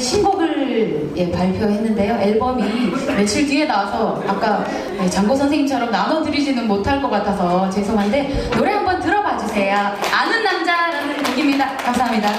신곡을 예, 발표했는데요. 앨범이 며칠 뒤에 나와서 아까 예, 장고 선생님처럼 나눠드리지는 못할 것 같아서 죄송한데 노래 한번 들어봐 주세요. 아는 남자라는 곡입니다. 감사합니다.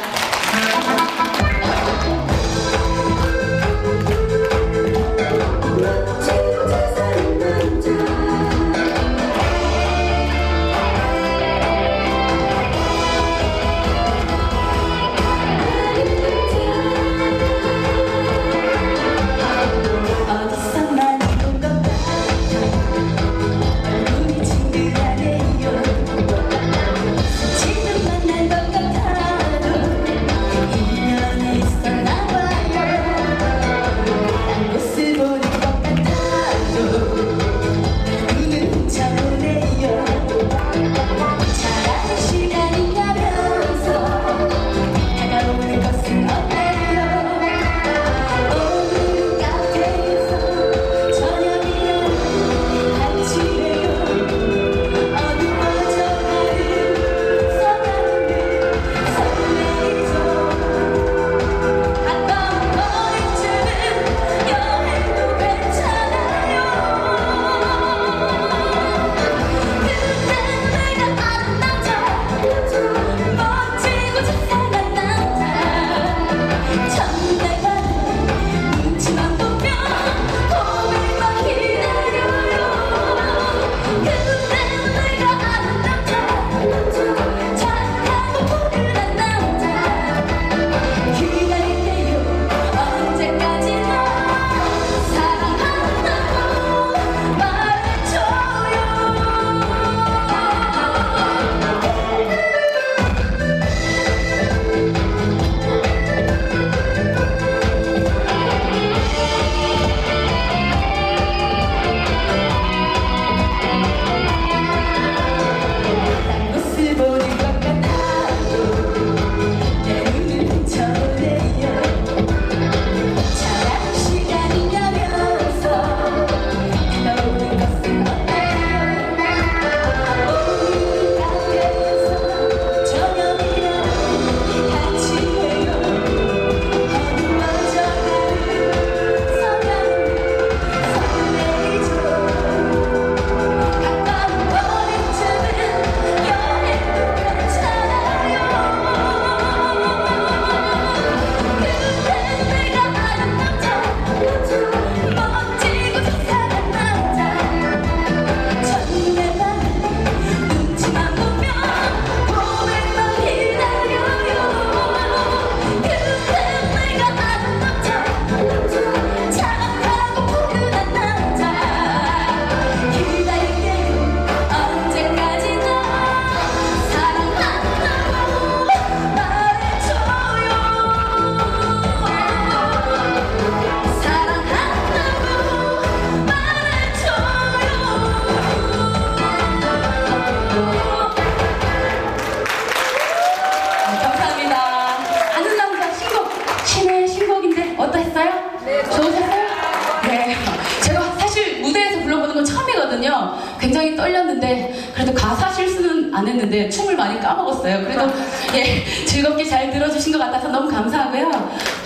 떨렸는데 그래도 가사 실수는 안 했는데 춤을 많이 까먹었어요. 그래도 예 즐겁게 잘 들어주신 것 같아서 너무 감사하고요.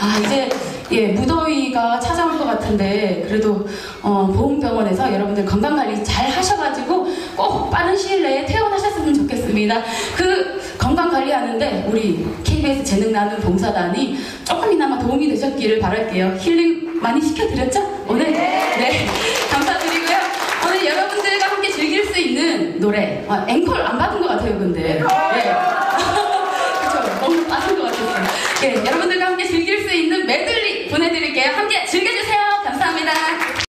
아 이제 예 무더위가 찾아올 것 같은데 그래도 어, 보험병원에서 여러분들 건강 관리 잘 하셔가지고 꼭 빠른 시일 내에 퇴원하셨으면 좋겠습니다. 그 건강 관리하는데 우리 KBS 재능나는 봉사단이 조금이나마 도움이 되셨기를 바랄게요. 힐링 많이 시켜드렸죠? 오늘.